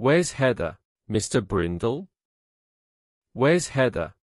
Where's Heather, Mr. Brindle? Where's Heather?